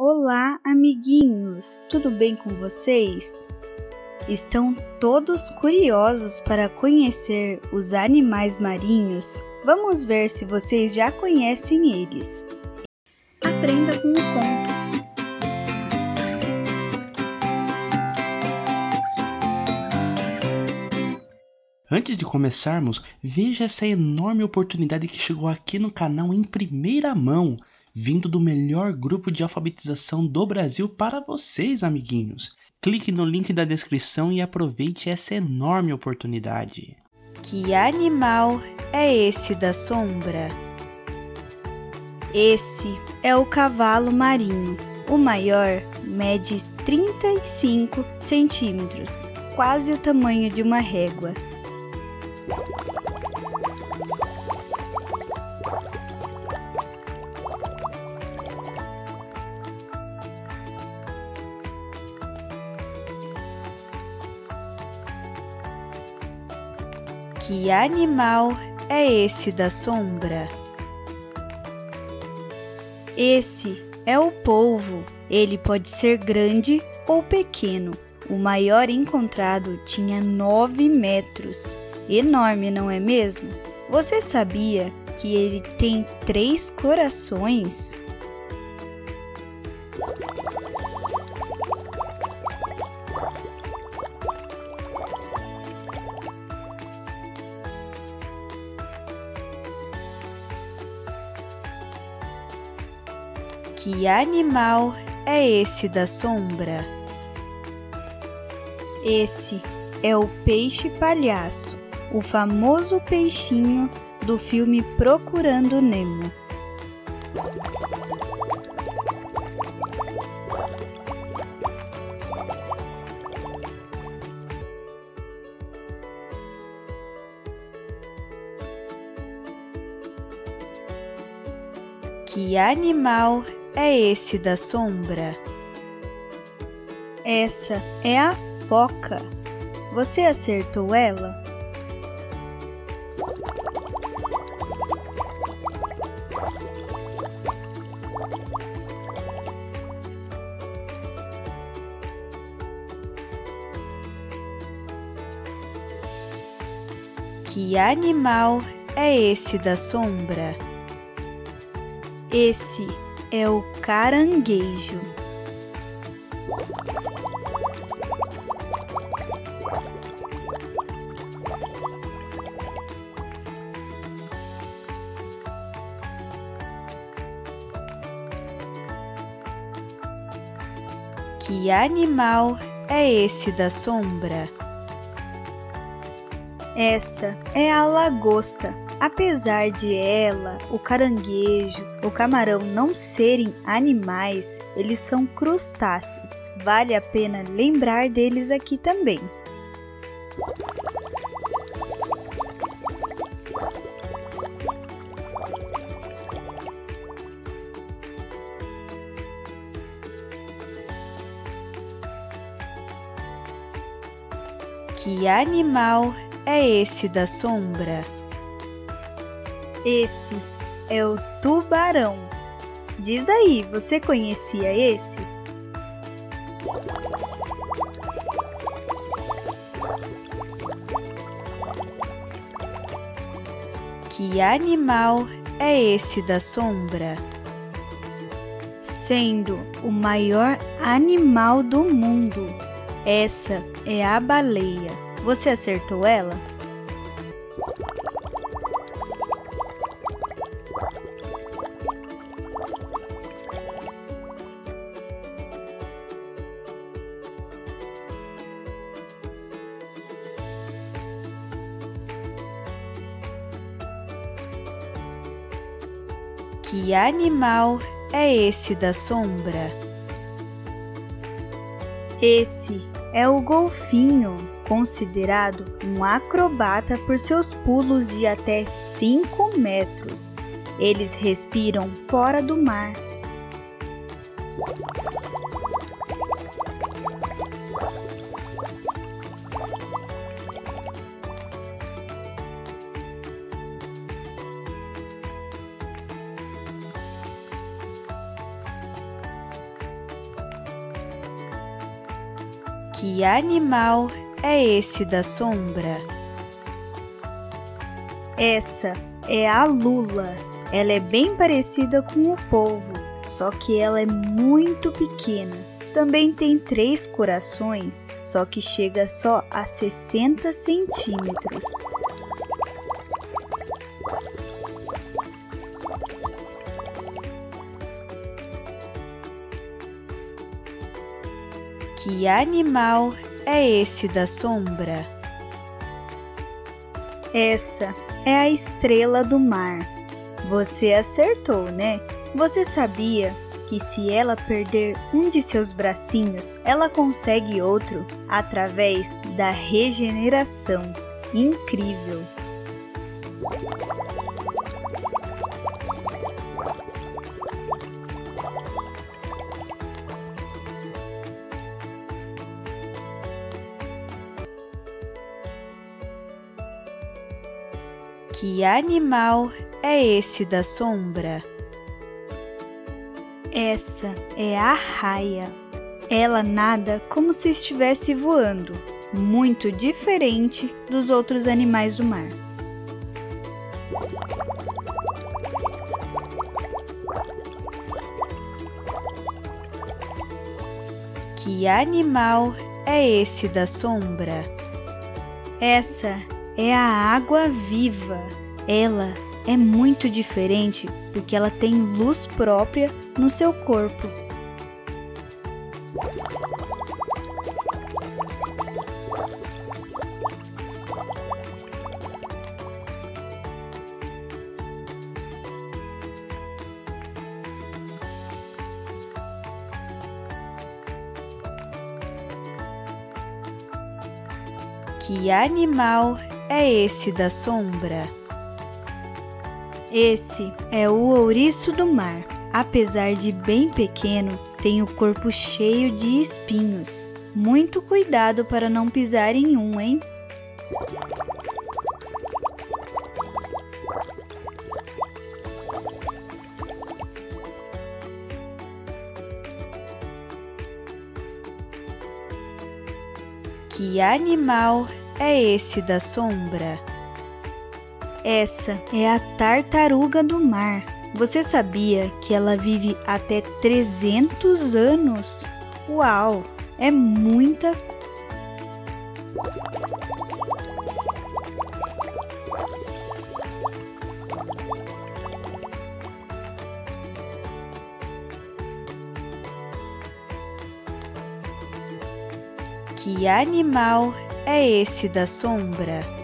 Olá, amiguinhos! Tudo bem com vocês? Estão todos curiosos para conhecer os animais marinhos? Vamos ver se vocês já conhecem eles. Aprenda com o conto. Antes de começarmos, veja essa enorme oportunidade que chegou aqui no canal em primeira mão, vindo do melhor grupo de alfabetização do Brasil para vocês, amiguinhos. Clique no link da descrição e aproveite essa enorme oportunidade. Que animal é esse da sombra? Esse é o cavalo marinho. O maior mede 35 centímetros, quase o tamanho de uma régua. Que animal é esse da sombra? Esse é o polvo. Ele pode ser grande ou pequeno. O maior encontrado tinha 9 metros. Enorme, não é mesmo? Você sabia que ele tem três corações? Que animal é esse da sombra? Esse é o peixe palhaço, o famoso peixinho do filme Procurando Nemo. Que animal é esse da sombra? Essa é a foca. Você acertou ela? Que animal é esse da sombra? Esse é o caranguejo. Que animal é esse da sombra? Essa é a lagosta. Apesar de ela, o caranguejo, o camarão não serem animais, eles são crustáceos. Vale a pena lembrar deles aqui também. Que animal é esse da sombra? Esse é o tubarão. Diz aí, você conhecia esse? Que animal é esse da sombra? Sendo o maior animal do mundo, essa é a baleia. Você acertou ela? Que animal é esse da sombra? Esse é o golfinho, considerado um acrobata por seus pulos de até 5 metros. Eles respiram fora do mar. Que animal é esse da sombra? Essa é a lula. Ela é bem parecida com o polvo, só que ela é muito pequena. Também tem três corações, só que chega só a 60 centímetros. Que animal é esse da sombra? Essa é a estrela do mar. Você acertou, né? Você sabia que se ela perder um de seus bracinhos, ela consegue outro através da regeneração. Incrível! Que animal é esse da sombra? Essa é a raia. Ela nada como se estivesse voando, muito diferente dos outros animais do mar. Que animal é esse da sombra? Essa é a água viva. Ela é muito diferente porque ela tem luz própria no seu corpo. Que animal é esse da sombra? Esse é o ouriço do mar. Apesar de bem pequeno, tem o corpo cheio de espinhos. Muito cuidado para não pisar em um, hein? Que animal é esse da sombra? Essa é a tartaruga do mar. Você sabia que ela vive até 300 anos? Uau, é muita Que animal é esse da sombra?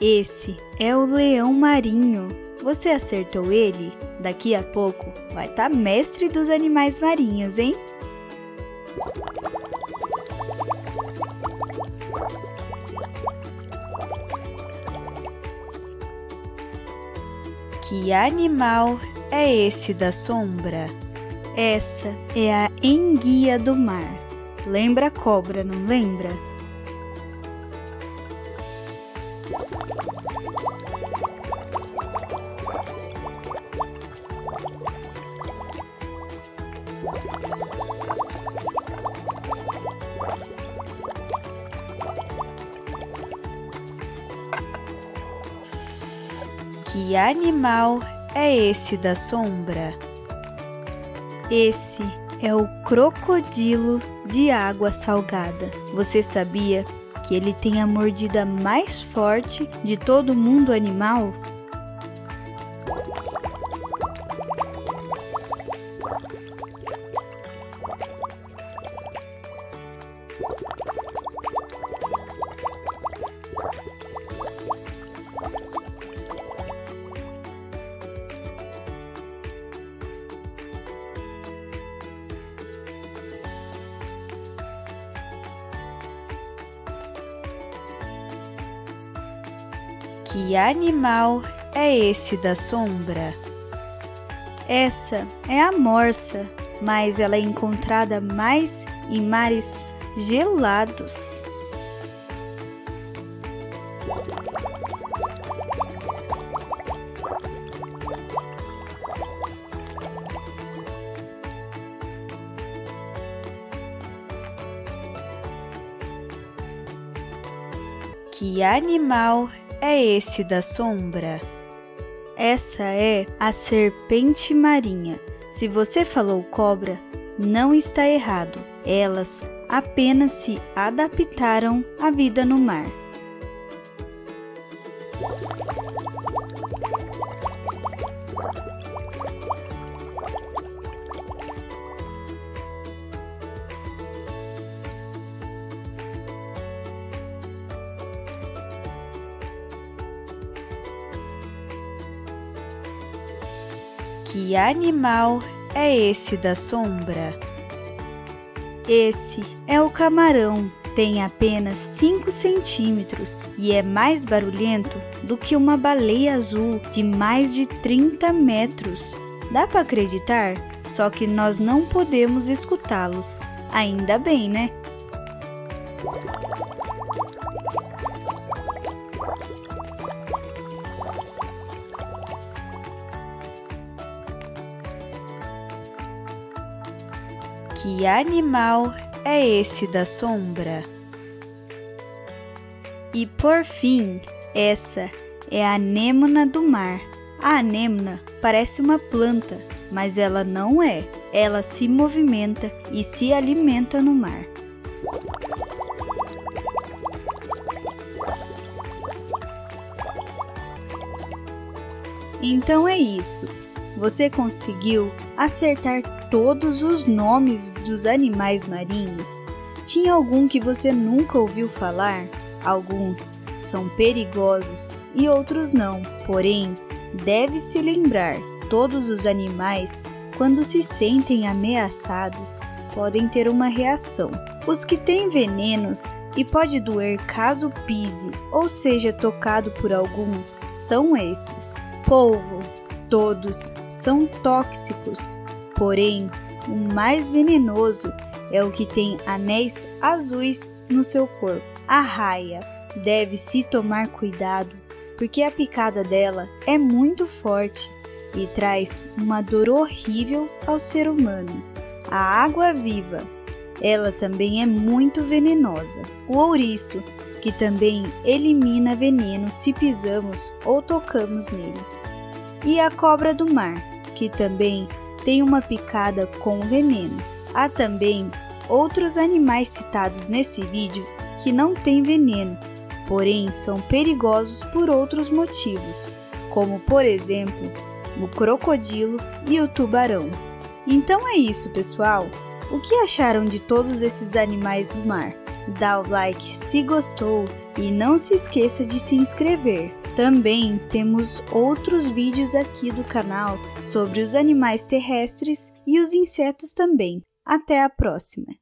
Esse é o leão marinho. Você acertou ele? Daqui a pouco vai estar tá mestre dos animais marinhos, hein? Que animal é esse da sombra? Essa é a enguia do mar. Lembra a cobra, não lembra? Que animal é esse da sombra? Esse é o crocodilo de água salgada. Você sabia que ele tem a mordida mais forte de todo mundo animal? Que animal é esse da sombra? Essa é a morsa, mas ela é encontrada mais em mares gelados. Que animal é esse da sombra? Essa é a serpente marinha. Se você falou cobra, não está errado. Elas apenas se adaptaram à vida no mar. Que animal é esse da sombra? Esse é o camarão. Tem apenas 5 centímetros e é mais barulhento do que uma baleia azul de mais de 30 metros. Dá para acreditar? Só que nós não podemos escutá-los. Ainda bem, né? Que animal é esse da sombra? E por fim, essa é a anêmona do mar. A anêmona parece uma planta, mas ela não é. Ela se movimenta e se alimenta no mar. Então é isso. Você conseguiu acertar todos os nomes dos animais marinhos? Tinha algum que você nunca ouviu falar? Alguns são perigosos e outros não. Porém, deve-se lembrar: todos os animais, quando se sentem ameaçados, podem ter uma reação. Os que têm venenos e pode doer caso pise ou seja tocado por algum são esses: polvo, Todos são tóxicos, porém, o mais venenoso é o que tem anéis azuis no seu corpo. A raia deve se tomar cuidado, porque a picada dela é muito forte e traz uma dor horrível ao ser humano. A água viva, ela também é muito venenosa. O ouriço, que também elimina veneno se pisamos ou tocamos nele e a cobra do mar, que também tem uma picada com veneno. Há também outros animais citados nesse vídeo que não têm veneno, porém são perigosos por outros motivos, como por exemplo o crocodilo e o tubarão. Então é isso, pessoal. O que acharam de todos esses animais do mar? Dá o like se gostou e não se esqueça de se inscrever. Também temos outros vídeos aqui do canal sobre os animais terrestres e os insetos também. Até a próxima!